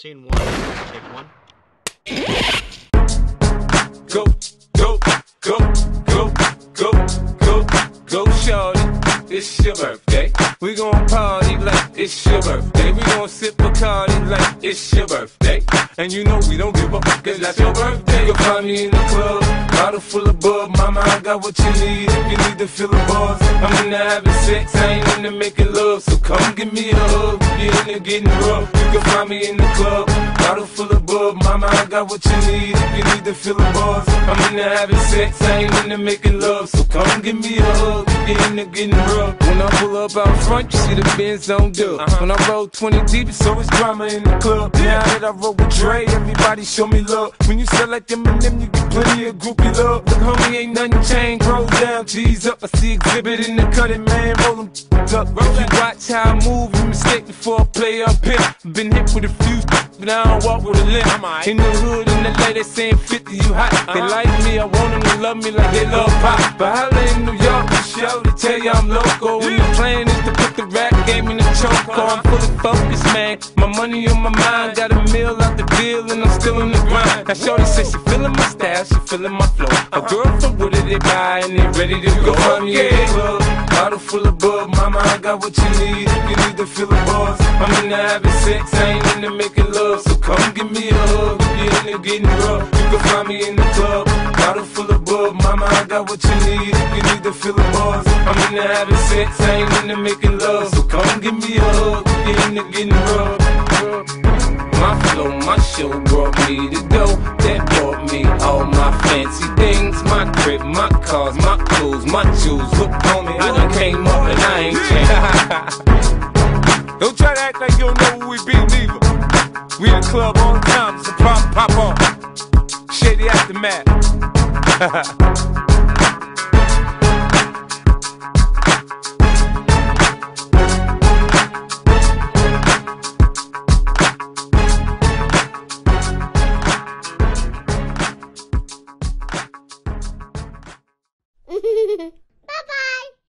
Scene one, take one. Go, go, go, go, go, go, go, shorty. It's your birthday. We gon' party like it's your birthday. We gon' sip Bacardi like it's your birthday. And you know we don't give a fuck, cause that's your birthday. You'll find me in the club, full of bub. Mama, I got what you need if you need to fill the bars. I'm into having sex, I ain't into making love. So come give me a hug, if you're into getting rough. You can find me in the club, bottle full of bub. Mama, I got what you need if you need to fill the bars. I'm into having sex, I ain't into making love. So come give me a hug, if you're into getting rough. When I pull up out front, you see the Benz on dub. Uh-huh. When I roll 20 deep, it's always drama in the club. Now that I roll with Dre, everybody show me love. When you sell like Eminem, you get plenty of groupie love. Look, homie, ain't nothing changed. Roll down, G's up. I see Xzibit in the cutting, man. Roll them up. You watch how I move, you mistake before I play up here. Been hit with a few, but I don't walk with a limp. In the hood, in the lady saying 50, you hot. They uh-huh. like me, I want them to love me like they love Pac. But holla in New York, the show, they tell you I'm local. When the plan is to put the rap game in the choke. I'm fully focused, man. My money on my mind, got a meal out the deal, and I'm still in the grind. Now, Shorty says she feeling my style, she feeling my flow. A girl from Wooded, they buy, and they ready to go. Find me in the club, bottle full of bub. Mama, I got what you need if you need to fill the bars. I'm into having sex, I ain't into making love. So come give me a hug if you're into getting rough. You can find me in the club, bottle full of bub. Mama, I got what you need if you need to fill the bars. I'm into having sex, I ain't into making love. So come give me a hug if you're into getting rough. My flow, my show brought me to go. That brought me all my fancy things. My crib, my cars, my clothes, my jewels. Look, homie, I done came up and I ain't changed. don't try to act like you don't know who we be, neither. We in the club the time, so pop, pop off. Shady aftermath.